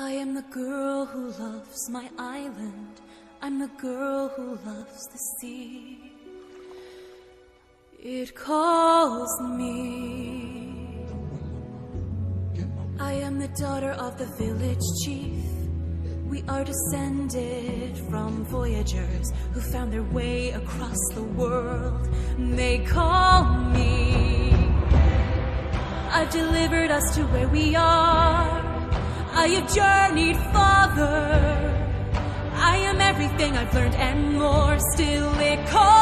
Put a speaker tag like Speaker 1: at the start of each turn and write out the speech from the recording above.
Speaker 1: I am the girl who loves my island. I'm the girl who loves the sea. It calls me. I am the daughter of the village chief. We are descended from voyagers who found their way across the world. They call me. I've delivered us to where we are. I have journeyed farther. I am everything I've learned and more. Still, it calls.